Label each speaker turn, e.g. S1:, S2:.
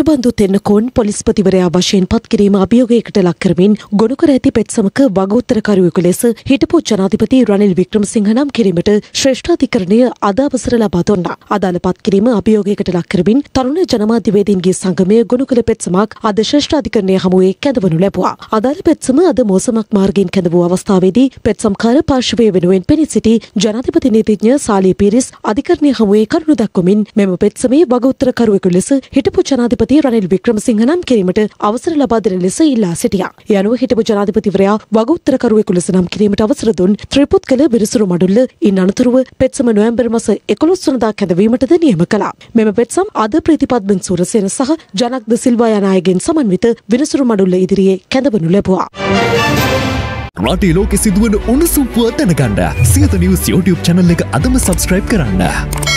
S1: දේශබන්දු තෙන්නකෝන් පොලිස්පතිවරයා වශයෙන් පත් කිරීම අභියෝගයකට ලක් කරමින් ගොනු කර ඇති පෙත්සමක වගඋත්තරකරුවෙකු ලෙස හිටපු ජනාධිපති රනිල් වික්‍රමසිංහ නම් කිරීමට ශ්‍රේෂ්ඨාධිකරණය අද අවසර ලබා දුන්නා. අදාළ පත් කිරීම අභියෝගයකට ලක් කරමින් තරුණ ජනමාධ්‍යවේදීන්ගේ සංගමය ගොනු කළ පෙත්සමක් අද ශ්‍රේෂ්ඨාධිකරණය හමුවේ කැඳවනු ලැබුවා. අදාළ පෙත්සම අද මෝසමක් මාර්ගයෙන් කැඳ වූ අවස්ථාවේදී පෙත්සම්කාර පාර්ශවය වෙනුවෙන් පෙනී සිටි ජනාධිපති නීතිඥ සාලී පීරිස් අධිකරණය හමුවේ කරුණු දක්වමින් මෙම පෙත්සමේ වගඋත්තරකරුවෙකු ලෙස හිටපු ජනාධිපති රනිල් වික්‍රමසිංහ නම් කිරීමට අවසර ලබා දෙන ලෙස ඉල්ලා සිටියා. ඒ අනුව හිටපු ජනාධිපතිවරයා වගඋත්තරකරුවෙකු ලෙස නම් කිරීමට අවසර දුන් ත්‍රිපුත්කල විරසුරු මඩුල්ල ඉන් අනතුරුව පෙත්සම නොවැම්බර් මාස 11 වනදා කැඳවීමටද නියම කළා. මෙම පෙත්සම් අද ප්‍රතිපත් බින් සූරසේන සහ ජනක් ද සිල්වා යන අයගෙන් සමන්විත විරසුරු මඩුල්ල ඉදිරියේ කැඳවනු ලැබුවා.
S2: රටේ ලෝකෙ සිදුවන උණුසුම් පුවත් දැනගන්න සියත නිවස් YouTube channel එක අදම subscribe කරන්න.